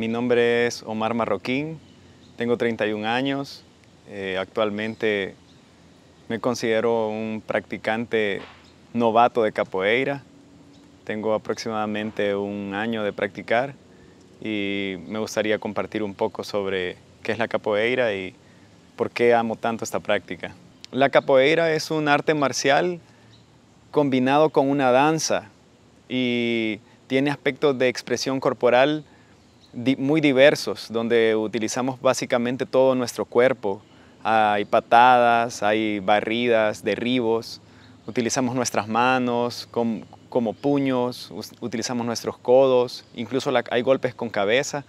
Mi nombre es Omar Marroquín, tengo 31 años, eh, actualmente me considero un practicante novato de capoeira, tengo aproximadamente un año de practicar y me gustaría compartir un poco sobre qué es la capoeira y por qué amo tanto esta práctica. La capoeira es un arte marcial combinado con una danza y tiene aspectos de expresión corporal muy diversos, donde utilizamos básicamente todo nuestro cuerpo. Hay patadas, hay barridas, derribos, utilizamos nuestras manos como, puños, utilizamos nuestros codos, incluso hay golpes con cabeza.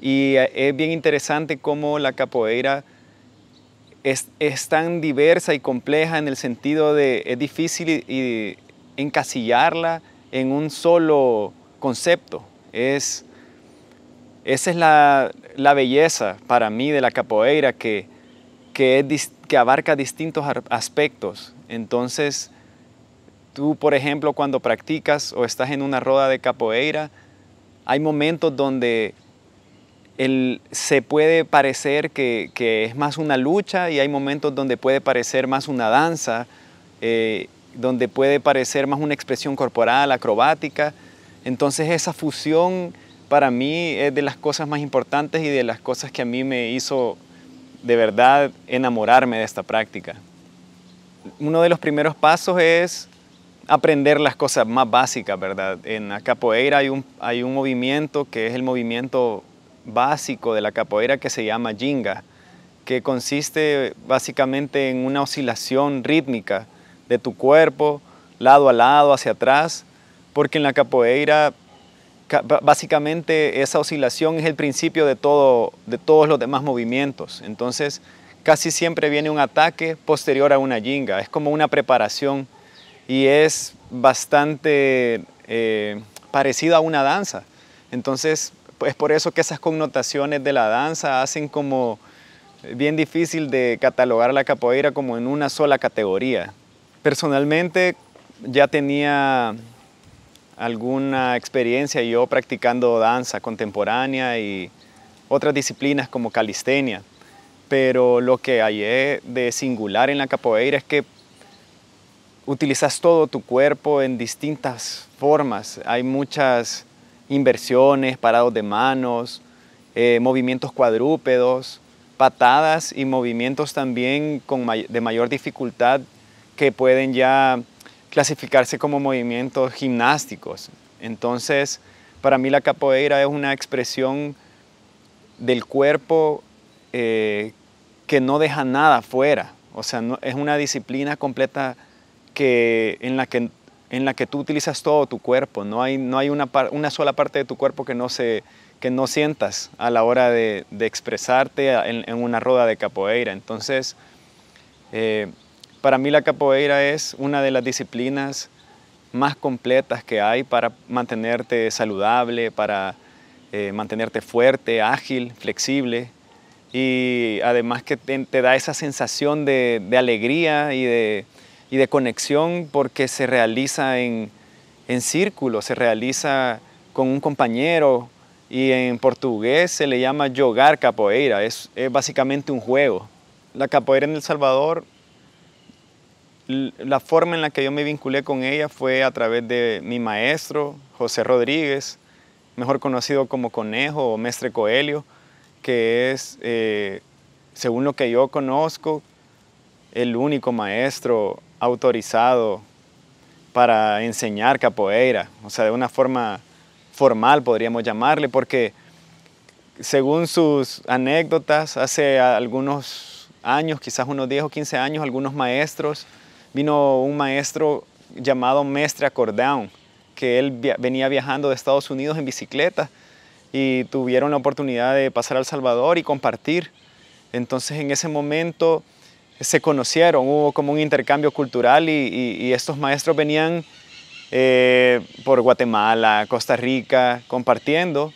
Y eh, es bien interesante cómo la capoeira es, tan diversa y compleja en el sentido de es difícil encasillarla en un solo concepto. Es, esa es la, belleza para mí de la capoeira, que, que, que abarca distintos aspectos. Entonces, tú, por ejemplo, cuando practicas o estás en una roda de capoeira, hay momentos donde el, se puede parecer que, es más una lucha y hay momentos donde puede parecer más una danza, eh, donde puede parecer más una expresión corporal, acrobática. Entonces esa fusión para mí es de las cosas más importantes y de las cosas que a mí me hizo de verdad enamorarme de esta práctica. Uno de los primeros pasos es aprender las cosas más básicas, ¿verdad? En la capoeira hay un, hay un movimiento que es el movimiento básico de la capoeira que se llama jinga, que consiste básicamente en una oscilación rítmica de tu cuerpo, lado a lado, hacia atrás, porque en la capoeira básicamente esa oscilación es el principio de, todo, de todos los demás movimientos. Entonces, casi siempre viene un ataque posterior a una jinga. Es como una preparación y es bastante eh, parecido a una danza. Entonces, es por eso que esas connotaciones de la danza hacen como bien difícil de catalogar la capoeira como en una sola categoría. Personalmente ya tenía alguna experiencia yo practicando danza contemporánea y otras disciplinas como calistenia, pero lo que hay de singular en la capoeira es que utilizas todo tu cuerpo en distintas formas. Hay muchas inversiones, parados de manos, eh, movimientos cuadrúpedos, patadas y movimientos también con de mayor dificultad que pueden ya clasificarse como movimientos gimnásticos. Entonces, para mí la capoeira es una expresión del cuerpo eh, que no deja nada fuera. O sea, es una disciplina completa que, en, la que, en la que tú utilizas todo tu cuerpo. No hay, no hay una, una sola parte de tu cuerpo que no, se, que no sientas a la hora de, expresarte en, una roda de capoeira. Entonces, eh, para mí la capoeira es una de las disciplinas más completas que hay para mantenerte saludable, para eh, mantenerte fuerte, ágil, flexible y además que te, da esa sensación de, alegría y de, conexión porque se realiza en, círculo, se realiza con un compañero y en portugués se le llama jogar capoeira, es básicamente un juego. La capoeira en El Salvador la forma en la que yo me vinculé con ella fue a través de mi maestro, José Rodríguez, mejor conocido como Conejo o Mestre Coelho, que es, eh, según lo que yo conozco, el único maestro autorizado para enseñar capoeira, o sea, de una forma formal podríamos llamarle, porque según sus anécdotas, hace algunos años, quizás unos 10 o 15 años, algunos maestros vino un maestro llamado Mestre Acordeón, que él venía viajando de Estados Unidos en bicicleta y tuvieron la oportunidad de pasar al Salvador y compartir. Entonces en ese momento se conocieron, hubo como un intercambio cultural y, estos maestros venían eh, por Guatemala, Costa Rica, compartiendo.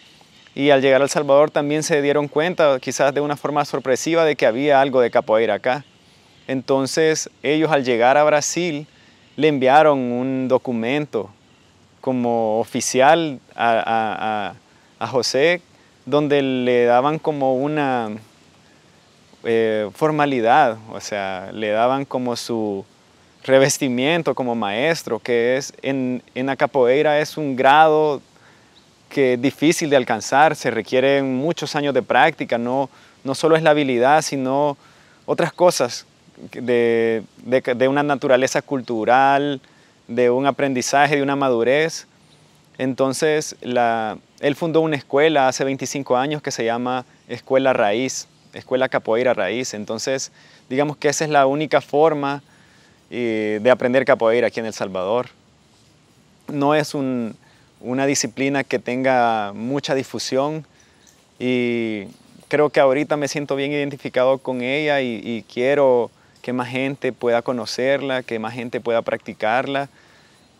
Y al llegar al Salvador también se dieron cuenta, quizás de una forma sorpresiva, de que había algo de capoeira acá. Entonces ellos al llegar a Brasil le enviaron un documento como oficial a, José donde le daban como una eh, formalidad, o sea, le daban como su revestimiento como maestro, que es en, en capoeira es un grado que es difícil de alcanzar, se requieren muchos años de práctica, no, no solo es la habilidad, sino otras cosas de, de, una naturaleza cultural, de un aprendizaje, de una madurez. Entonces, él fundó una escuela hace 25 años que se llama Escuela Raíz, Escuela Capoeira Raíz. Entonces, digamos que esa es la única forma eh, de aprender capoeira aquí en El Salvador. No es un, una disciplina que tenga mucha difusión y creo que ahorita me siento bien identificado con ella y, quiero que más gente pueda conocerla, que más gente pueda practicarla,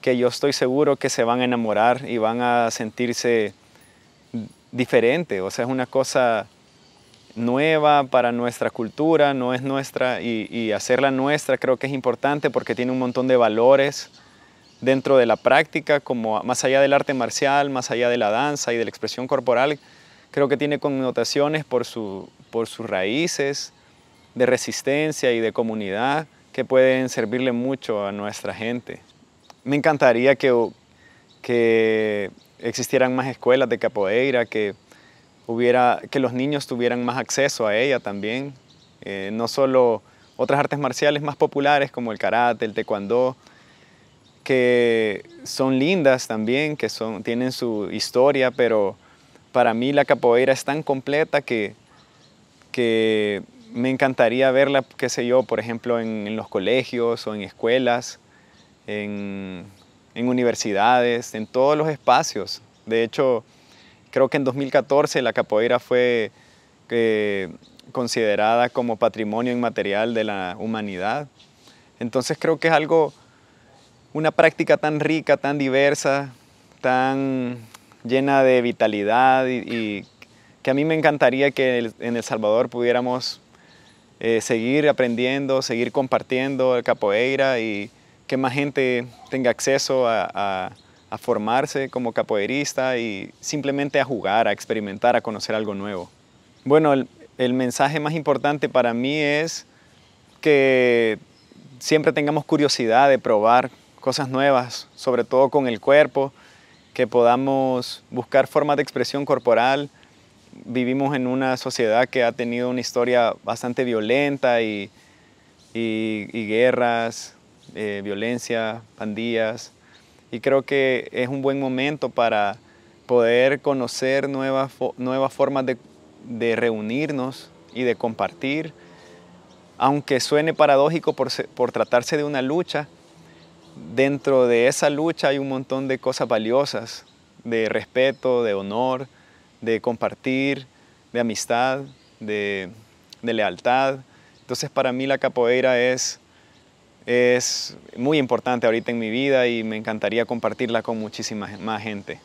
que yo estoy seguro que se van a enamorar y van a sentirse diferente, o sea, es una cosa nueva para nuestra cultura, no es nuestra y, hacerla nuestra creo que es importante porque tiene un montón de valores, dentro de la práctica, como más allá del arte marcial, más allá de la danza y de la expresión corporal, creo que tiene connotaciones por sus raíces de resistencia y de comunidad que pueden servirle mucho a nuestra gente. Me encantaría que, que existieran más escuelas de capoeira, que, hubiera, que los niños tuvieran más acceso a ella también, eh, no solo otras artes marciales más populares como el karate, el taekwondo, que son lindas también, que son, tienen su historia, pero para mí la capoeira es tan completa que, que me encantaría verla, qué sé yo, por ejemplo, en, los colegios o en escuelas, en, universidades, en todos los espacios. De hecho, creo que en 2014 la capoeira fue eh, considerada como patrimonio inmaterial de la humanidad. Entonces creo que es algo una práctica tan rica, tan diversa, tan llena de vitalidad y, que a mí me encantaría que en El Salvador pudiéramos eh, seguir aprendiendo, seguir compartiendo el capoeira y que más gente tenga acceso a, formarse como capoeirista y simplemente a jugar, a experimentar, a conocer algo nuevo. Bueno, el mensaje más importante para mí es que siempre tengamos curiosidad de probar cosas nuevas, sobre todo con el cuerpo, que podamos buscar formas de expresión corporal. Vivimos en una sociedad que ha tenido una historia bastante violenta y, y, guerras, eh, violencia, pandillas, y creo que es un buen momento para poder conocer nuevas, nuevas formas de, de reunirnos y de compartir, aunque suene paradójico por, por tratarse de una lucha, dentro de esa lucha hay un montón de cosas valiosas, de respeto, de honor, de compartir, de amistad, de, lealtad. Entonces para mí la capoeira es, es muy importante ahorita en mi vida y me encantaría compartirla con muchísima más gente.